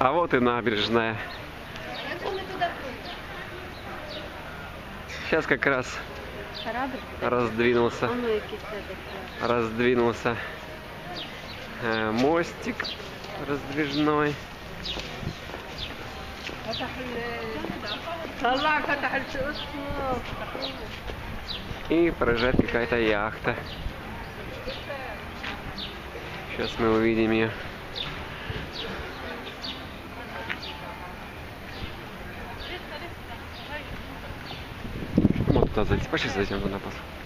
А вот и набережная. Сейчас как раз раздвинулся, раздвинулся э, мостик раздвижной. И проезжает какая-то яхта. Сейчас мы увидим ее. Зайти. Пошли зайдем туда посмотрим.